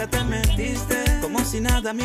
vida te metiste como si nada mi